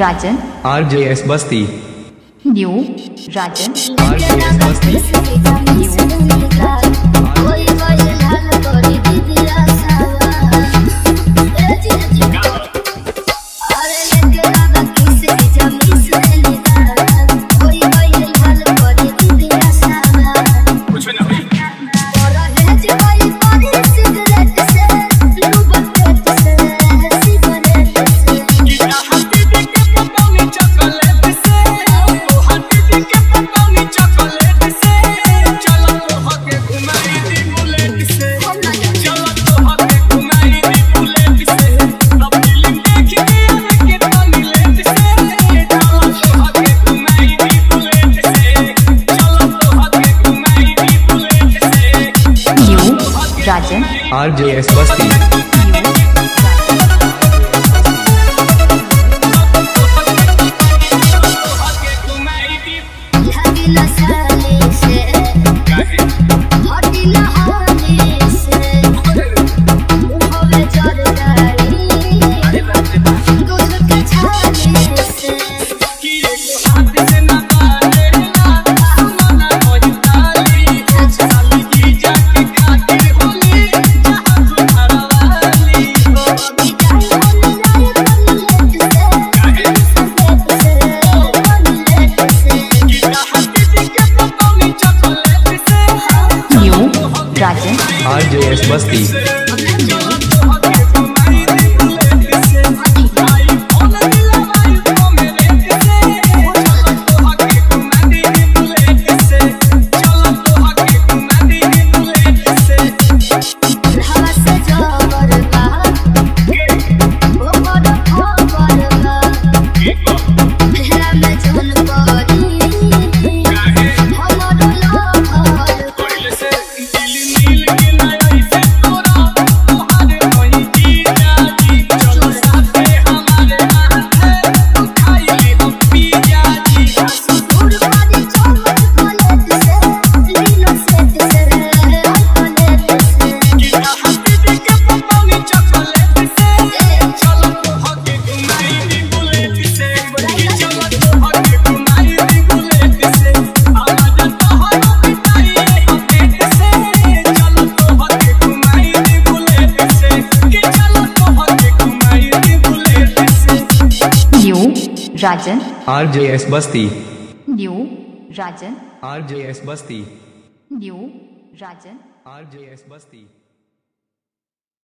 Rajan. R J S Basti. New Rajan. R J S Basti. New. Rajan R J S Basti new new Rajan R Rajan. R J S Basti. New Rajan. R J S Basti. New Rajan. R J S Basti.